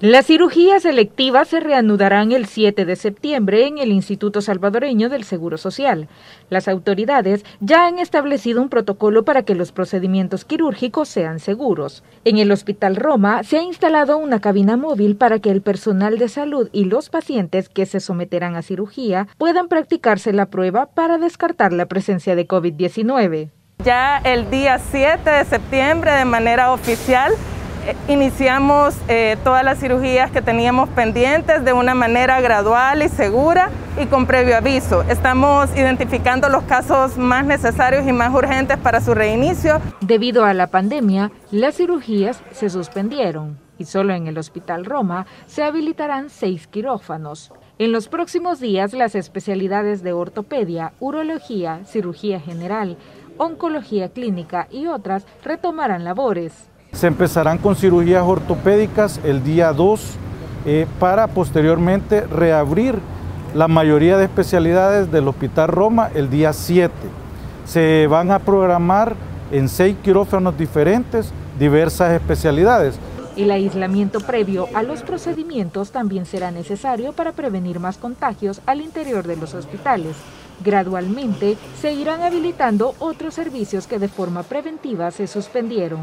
Las cirugías selectivas se reanudarán el 7 de septiembre en el Instituto Salvadoreño del Seguro Social. Las autoridades ya han establecido un protocolo para que los procedimientos quirúrgicos sean seguros. En el Hospital Roma se ha instalado una cabina móvil para que el personal de salud y los pacientes que se someterán a cirugía puedan practicarse la prueba para descartar la presencia de COVID-19. Ya el día 7 de septiembre de manera oficial iniciamos eh, todas las cirugías que teníamos pendientes de una manera gradual y segura y con previo aviso. Estamos identificando los casos más necesarios y más urgentes para su reinicio. Debido a la pandemia, las cirugías se suspendieron y solo en el Hospital Roma se habilitarán seis quirófanos. En los próximos días, las especialidades de ortopedia, urología, cirugía general, oncología clínica y otras retomarán labores. Se empezarán con cirugías ortopédicas el día 2 eh, para posteriormente reabrir la mayoría de especialidades del Hospital Roma el día 7. Se van a programar en seis quirófanos diferentes diversas especialidades. El aislamiento previo a los procedimientos también será necesario para prevenir más contagios al interior de los hospitales. Gradualmente se irán habilitando otros servicios que de forma preventiva se suspendieron.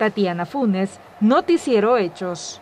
Tatiana Funes, Noticiero Hechos.